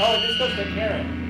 Oh, it just goes to Karen.